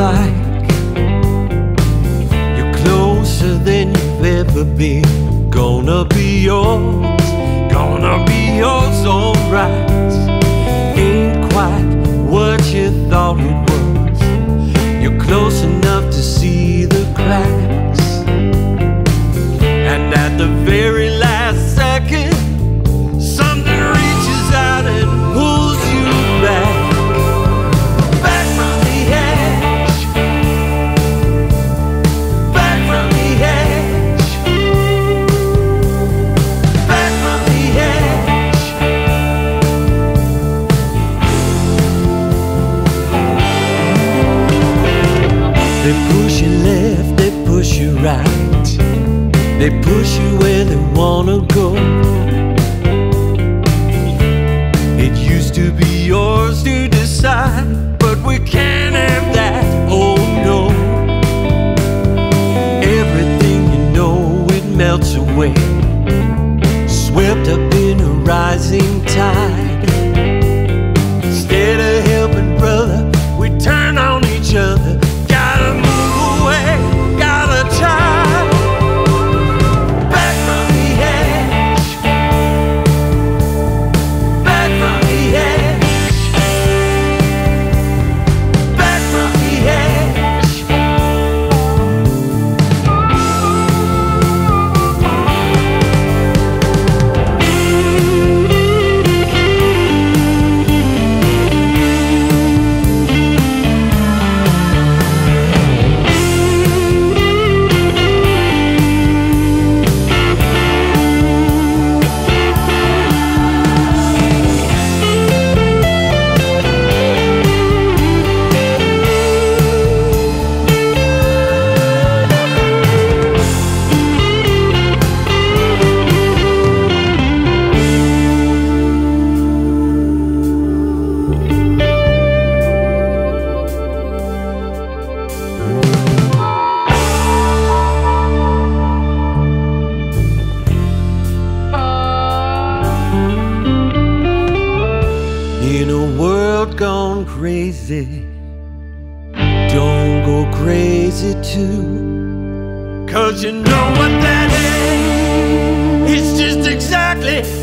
like. You're closer than you've ever been. Gonna be yours, gonna be yours alright. Ain't quite what you thought it was They push you left, they push you right. They push you where they wanna go. It used to be yours to decide, but we can't have that. Oh no. Everything you know, it melts away. Swept up in a rising tide. World gone crazy, don't go crazy too. Cause you know what that is? It's just exactly